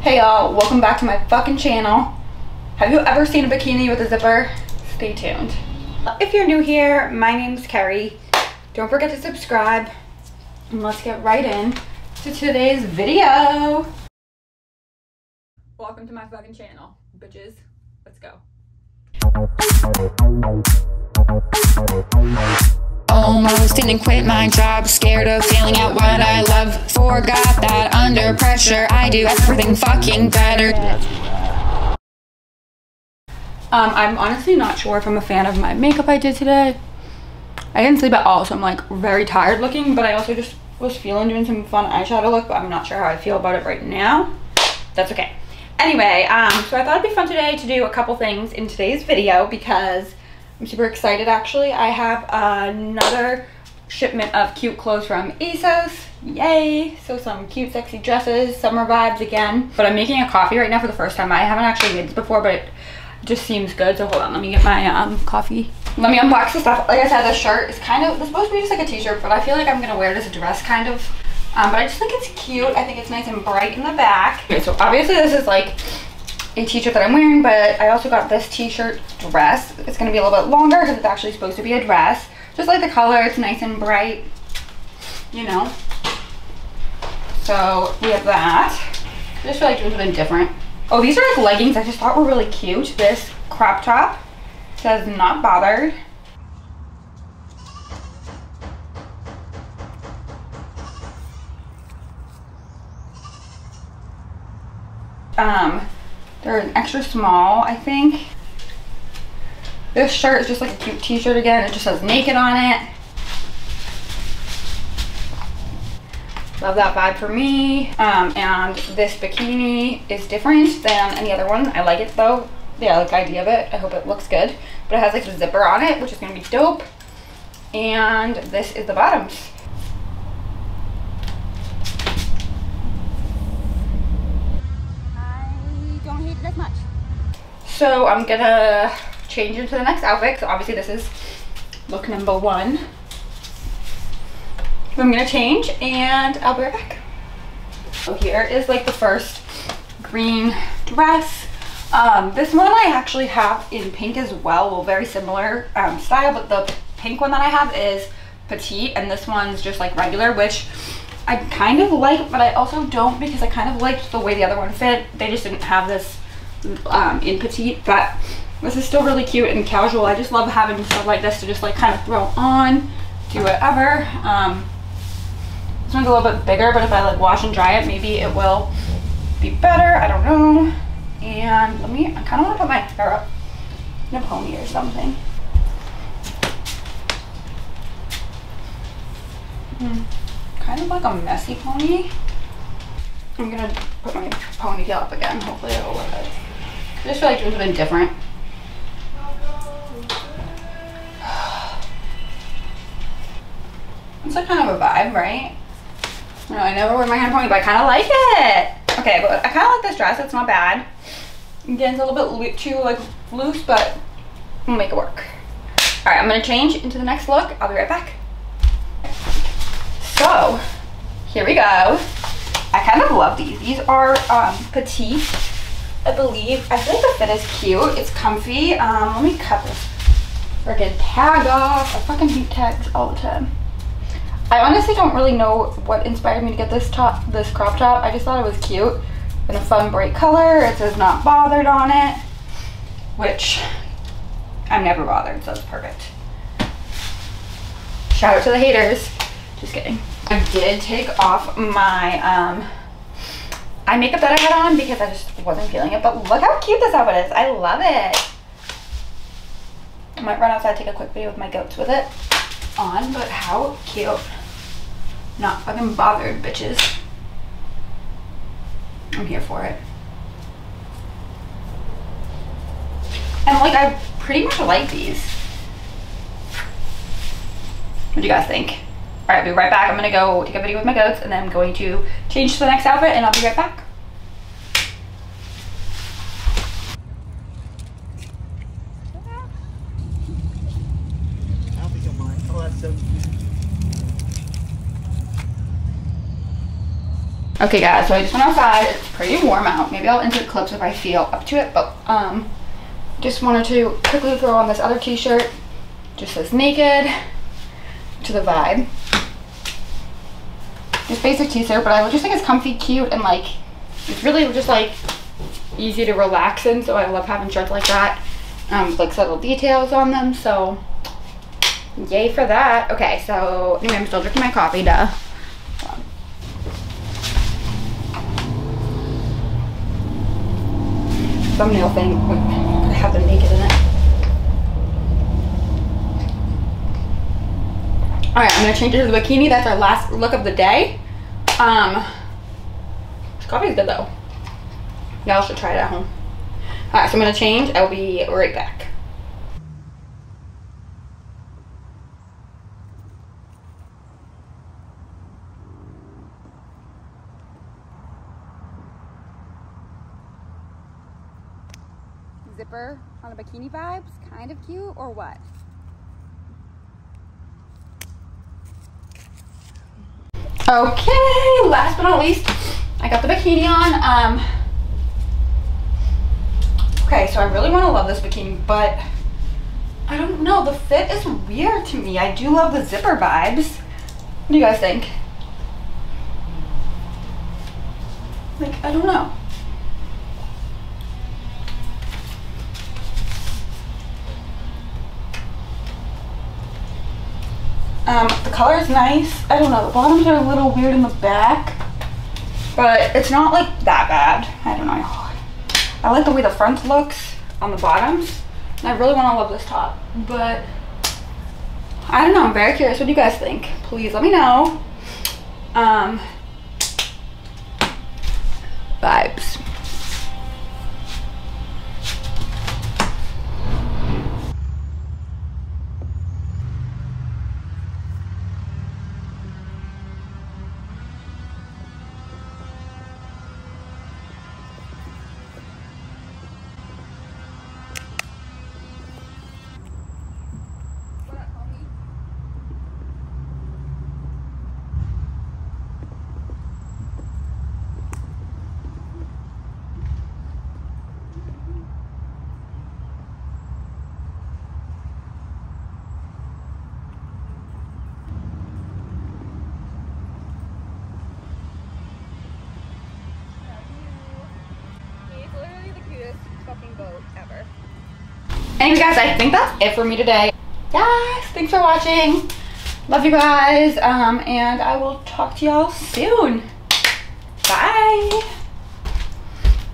Hey y'all, welcome back to my fucking channel. Have you ever seen a bikini with a zipper? Stay tuned. If you're new here, my name's Kerry. Don't forget to subscribe and let's get right in to today's video. Welcome to my fucking channel, bitches. Let's go. Almost didn't quit my job, scared of failing at what I love. Forgot that under pressure, I do everything fucking better. Um, I'm honestly not sure if I'm a fan of my makeup I did today. I didn't sleep at all, so I'm like very tired looking, but I also just was feeling doing some fun eyeshadow look, but I'm not sure how I feel about it right now. That's okay. Anyway, um, so I thought it'd be fun today to do a couple things in today's video because I'm super excited actually. I have another shipment of cute clothes from ASOS. Yay! So some cute sexy dresses, summer vibes again. But I'm making a coffee right now for the first time. I haven't actually made this before, but it just seems good. So hold on, let me get my um, coffee. Let me unbox the stuff. Like I said, the shirt is kind of, it's supposed to be just like a t-shirt, but I feel like I'm gonna wear it as a dress kind of. Um, but I just think it's cute. I think it's nice and bright in the back. Okay, so obviously this is like a t-shirt that I'm wearing, but I also got this t-shirt dress. It's gonna be a little bit longer because it's actually supposed to be a dress. Just like the color, it's nice and bright, you know. So we have that. I just feel like doing something different. Oh, these are like leggings I just thought were really cute. This crop top says not bothered. Um, they're an extra small, I think. This shirt is just like a cute t-shirt again. It just says naked on it. Love that vibe for me. Um, and this bikini is different than any other one. I like it though. Yeah, I like the idea of it. I hope it looks good. But it has like a zipper on it, which is gonna be dope. And this is the bottoms. Much. So I'm gonna change into the next outfit. So obviously this is look number one. I'm gonna change and I'll be right back. So here is like the first green dress. Um, this one I actually have in pink as well, well very similar um, style, but the pink one that I have is petite and this one's just like regular, which I kind of like, but I also don't because I kind of liked the way the other one fit. They just didn't have this um, in petite, but this is still really cute and casual. I just love having stuff like this to just like kind of throw on, do whatever. Um, this one's a little bit bigger, but if I like wash and dry it, maybe it will be better. I don't know. And let me, I kind of want to put my hair up in a pony or something. Hmm. Kind of like a messy pony. I'm gonna put my ponytail up again. Hopefully it'll work. I just feel like doing something different. It's like kind of a vibe, right? No, I never wear my hair pony, but I kind of like it. Okay, but I kind of like this dress. It's not bad. Again, it's a little bit too like loose, but we'll make it work. All right, I'm gonna change into the next look. I'll be right back. So, here we go. I kind of love these. These are um, petite, I believe. I feel like the fit is cute. It's comfy. Um, let me cut this freaking tag off. I fucking hate tags all the time. I honestly don't really know what inspired me to get this top, this crop top. I just thought it was cute in a fun bright color. It says not bothered on it, which I'm never bothered, so it's perfect. Shout out to the haters. Just kidding. I did take off my um, eye makeup that I had on because I just wasn't feeling it, but look how cute this outfit is. I love it. I might run outside take a quick video with my goats with it on, but how cute. Not fucking bothered, bitches. I'm here for it. And like, I pretty much like these. What do you guys think? All right, I'll be right back. I'm gonna go take a video with my goats and then I'm going to change to the next outfit and I'll be right back. Okay guys, so I just went outside. It's pretty warm out. Maybe I'll insert clips if I feel up to it, but um, just wanted to quickly throw on this other t-shirt. Just says naked to the vibe. Basic t-shirt, but I just think it's comfy, cute, and like, it's really just like easy to relax in, so I love having shirts like that. Um, like subtle details on them, so yay for that. Okay, so anyway, I'm still drinking my coffee, duh. thumbnail thing. I have them naked in it. Alright, I'm gonna change it to the bikini. That's our last look of the day. Um, this coffee is good though. Y'all should try it at home. Alright, so I'm gonna change. I'll be right back. zipper on a bikini vibes? Kind of cute or what? Okay, last but not least, I got the bikini on. Um, okay, so I really want to love this bikini, but I don't know. The fit is weird to me. I do love the zipper vibes. What do you guys think? Like, I don't know. Um, color is nice. I don't know, the bottoms are a little weird in the back, but it's not like that bad. I don't know. I like the way the front looks on the bottoms, and I really want to love this top, but I don't know. I'm very curious. What do you guys think? Please let me know. Um, vibes. Fucking boat ever. Anyway guys, I think that's it for me today. Yes, thanks for watching. Love you guys. Um, and I will talk to y'all soon. Bye.